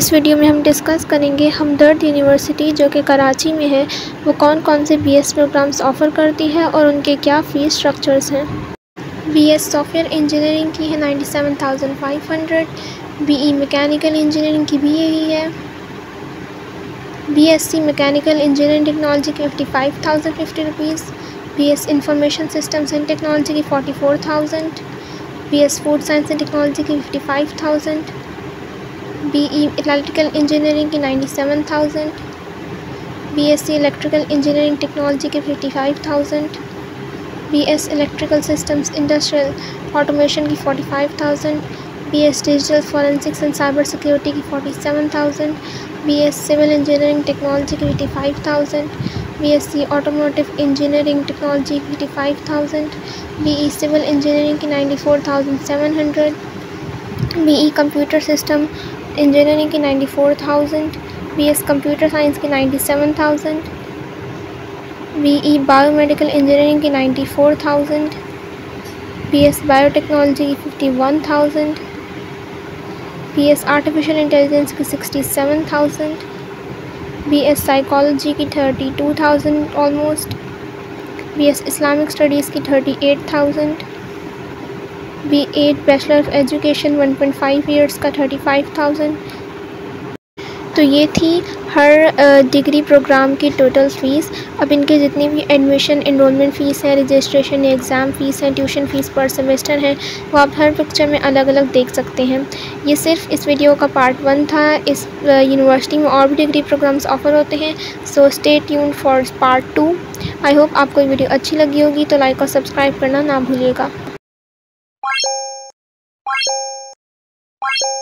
इस वीडियो में हम डिस्कस करेंगे हमदर्द यूनिवर्सिटी जो कि कराची में है वो कौन कौन से बीएस प्रोग्राम्स ऑफ़र करती है और उनके क्या फ़ीस स्ट्रक्चर्स हैं? बीएस सॉफ्टवेयर इंजीनियरिंग की है 97,500 बीई मैकेनिकल इंजीनियरिंग की भी यही है। बीएससी मैकेनिकल इंजीनियरिंग टेक्नोलॉजी की fifty five thousand fifty rupees B S information systems and technology की forty four thousand B S food science and technology की fifty five thousand B E electrical engineering की ninety seven thousand B S C electrical engineering technology की fifty five thousand B S electrical systems industrial automation की forty five thousand B S digital forensics and cyber security की forty seven thousand B S civil engineering technology की fifty five thousand B S C automotive engineering technology की fifty five thousand B E civil engineering की ninety four thousand seven hundred B E computer system engineering की ninety four thousand B S computer science की ninety seven thousand B E biomedical engineering की ninety four thousand B S biotechnology की fifty one thousand B S artificial intelligence की sixty seven thousand B S psychology की thirty two thousand almost B S Islamic studies की thirty eight thousand B Ed bachelor of education one point five years का thirty five thousand तो ये थी हर degree program की total fees अब इनके जितनी भी एडमिशन इनरोलमेंट फ़ीस है रजिस्ट्रेशन एग्ज़ाम फ़ीस है ट्यूशन फ़ीस पर सेमेस्टर है, वो आप हर पिक्चर में अलग अलग देख सकते हैं। ये सिर्फ़ इस वीडियो का पार्ट वन था। इस यूनिवर्सिटी में और भी डिग्री प्रोग्राम्स ऑफ़र होते हैं। So stay tune for part two I hope आपको वीडियो अच्छी लगी होगी तो लाइक और सब्सक्राइब करना ना भूलिएगा। you